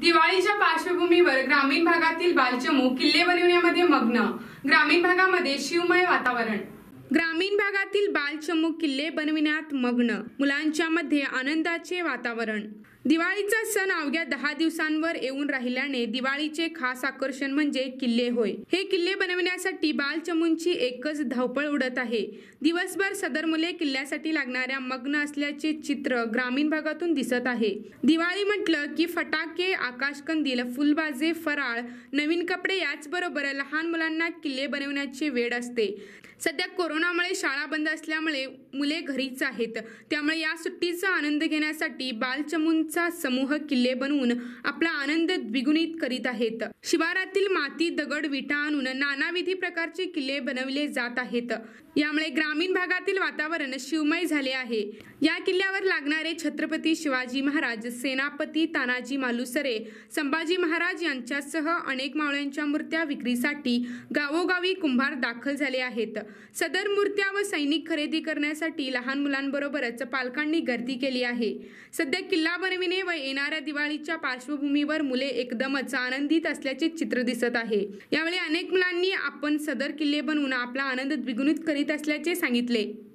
दिवाळीच्या पार्श्वभूमीवर ग्रामीण भागातील बालचमू किल्ले बनविण्यामध्ये मग्न. ग्रामीण भागामध्ये शिवमय वातावरण. ग्रामीण भागातील बालचमू किल्ले बनविण्यात मग्न मुलांच्या मध्ये आनंदाचे वातावरण. दिवाळीचा सण अवघ्या दहा दिवसांवर येऊन राहिल्याने दिवाळीचे खास आकर्षण म्हणजे किल्ले होय. हे किल्ले बनविण्यासाठी बालचमूंची एकच धावपळ उडत आहे. दिवसभर सदर मुले किल्ल्यासाठी लागणाऱ्या मग्न असल्याचे चित्र ग्रामीण भागातून दिसत आहे. दिवाळी म्हटलं की फटाके आकाशकंदील फुलबाजे फराळ नवीन कपडे याचबरोबर लहान मुलांना किल्ले बनवण्याची वेळ असते. सध्या कोरोनामुळे शाळा बंद असल्यामुळे मुले घरीच आहेत. त्यामुळे या सुट्टीचा आनंद घेण्यासाठी बालचमूंचा समूह किल्ले बनवून आपला आनंद द्विगुणित करीत आहेत. शिवारातील माती दगड विटा आणून नानाविधी प्रकारचे किल्ले बनवले जात आहेत. यामुळे ग्रामीण भागातील वातावरण शिवमय झाले आहे. या किल्ल्यावर लागणारे छत्रपती शिवाजी महाराज सेनापती तानाजी मालुसरे संभाजी महाराज यांच्यासह अनेक मावळ्यांच्या मूर्त्या विक्रीसाठी गावोगावी कुंभार दाखल झाले आहेत. सदर मूर्त्या व सैनिक खरेदी करण्यासाठी लहान मुलांबरोबरच पालकांनी गर्दी केली आहे. सध्या किल्ला बनविणे व येणाऱ्या दिवाळीच्या पार्श्वभूमीवर मुले एकदमच आनंदित असल्याचे चित्र दिसत आहे. यावेळी अनेक मुलांनी आपण सदर किल्ले बनवून आपला आनंद द्विगुणित करीत असल्याचे सांगितले.